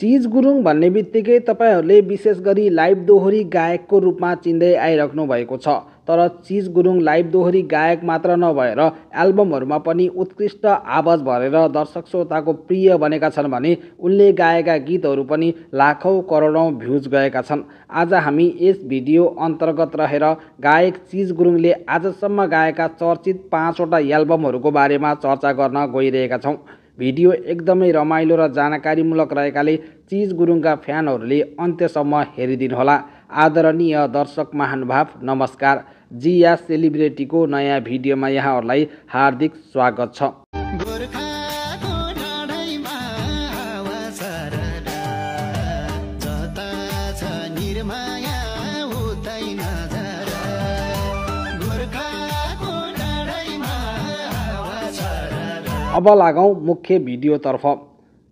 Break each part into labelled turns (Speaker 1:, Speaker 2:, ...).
Speaker 1: चिज गुरुङ भन्ने बित्तिकै तपाईँहरूले विशेष गरी लाइभ दोहोरी गायकको रूपमा चिन्दै आइराख्नु भएको छ। तर चिज गुरुङ लाइभ दोहोरी गायक मात्र नभएर एल्बमहरूमा पनि उत्कृष्ट आवाज भरेर दर्शक श्रोताको प्रिय बनेका छन् भने उनले गाएका गीतहरू पनि लाखौँ करोडौँ भ्युज गएका छन्। आज हामी यस भिडियो अन्तर्गत रहेर गायक चिज गुरुङले आजसम्म गाएका चर्चित पाँचवटा एल्बमहरूको बारेमा चर्चा गर्न गइरहेका छौँ। भिडियो एकदमै रमाइलो र जानकारीमूलक रहेकाले चिज गुरुङका फ्यानहरूले अन्त्यसम्म हेरिदिनुहोला। आदरणीय दर्शक महानुभाव नमस्कार। जिया सेलिब्रेटीको नयाँ भिडियोमा यहाँहरूलाई हार्दिक स्वागत छ। अब लागौँ मुख्य भिडियोतर्फ।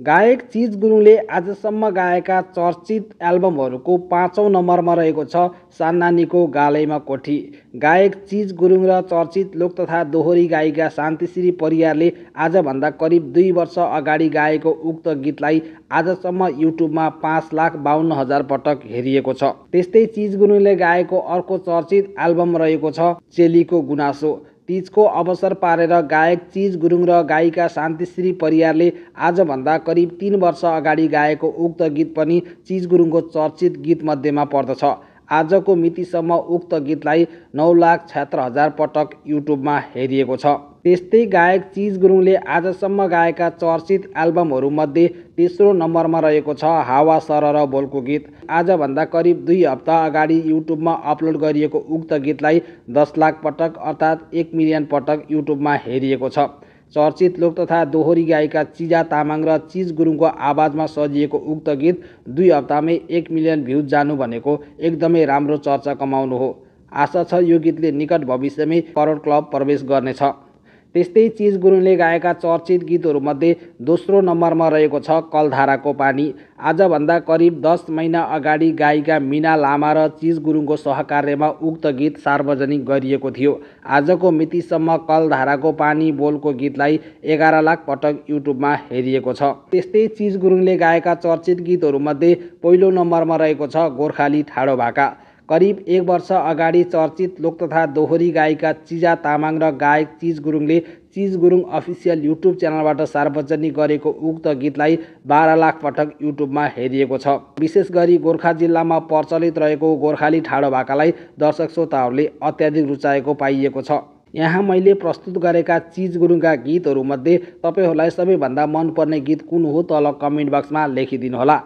Speaker 1: गायक चिज गुरुङले आजसम्म गाएका चर्चित एल्बमहरूको पाँचौँ नम्बरमा रहेको छ सान्नानीको गालैमा कोठी। गायक चिज गुरुङ र चर्चित लोक तथा दोहोरी गायिका शान्तिश्री परियारले आजभन्दा करिब दुई वर्ष अगाडि गाएको उक्त गीतलाई आजसम्म युट्युबमा पाँच लाख बाहन्न हजार पटक हेरिएको छ। त्यस्तै चिज गुरुङले गाएको अर्को चर्चित एल्बम रहेको छ चेलीको गुनासो। तिजको अवसर पारेर गायक चिज गुरुङ र गायिका शान्तिश्री परियारले आजभन्दा करिब तिन वर्ष अगाडि गाएको उक्त गीत पनि चिज गुरुङको चर्चित गीतमध्येमा पर्दछ। आजको मितिसम्म उक्त गीतलाई नौ लाख छ्यात्तर हजार पटक युट्युबमा हेरिएको छ। त्यस्तै गायक चिज गुरुङले आजसम्म गाएका चर्चित एल्बमहरूमध्ये तेस्रो नम्बरमा रहेको छ हावा सर बोलको गीत। आजभन्दा करिब दुई हप्ता अगाडि युट्युबमा अपलोड गरिएको उक्त गीतलाई दस लाख पटक अर्थात् एक मिलियन पटक युट्युबमा हेरिएको छ। चर्चित लोक तथा दोहोरी गायिका चिजा तामाङ र चिज गुरुङको आवाजमा सजिएको उक्त गीत दुई हप्तामै एक मिलियन भ्युज जानु भनेको एकदमै राम्रो चर्चा कमाउनु हो। आशा छ यो गीतले निकट भविष्यमै करोड क्लब प्रवेश गर्नेछ। त्यस्तै चिज गुरुङले गाएका चर्चित गीतहरूमध्ये दोस्रो नम्बरमा रहेको छ कलधाराको पानी। आजभन्दा करिब दस महिना अगाडि गायिका मिना लामा र चिज गुरुङको सहकार्यमा उक्त गीत सार्वजनिक गरिएको थियो। आजको मितिसम्म कलधाराको पानी बोलको गीतलाई एघार लाख पटक युट्युबमा हेरिएको छ। त्यस्तै चिज गुरुङले गाएका चर्चित गीतहरूमध्ये पहिलो नम्बरमा रहेको छ गोर्खाली ठाडो भाका। करिब एक वर्ष अगाडि चर्चित लोक तथा दोहोरी गायिका चिजा तामाङ र गायक चिज गुरुङले चिज गुरुङ अफिसियल युट्युब च्यानलबाट सार्वजनिक गरेको उक्त गीतलाई बाह्र लाख पटक युट्युबमा हेरिएको छ। विशेष गरी गोर्खा जिल्लामा प्रचलित रहेको गोर्खाली ठाडो भाकालाई दर्शक श्रोताहरूले अत्याधिक रुचाएको पाइएको छ। यहाँ मैले प्रस्तुत गरेका चिज गुरुङका गीतहरूमध्ये तपाईँहरूलाई सबैभन्दा मनपर्ने गीत कुन हो तल कमेन्ट बक्समा लेखिदिनुहोला।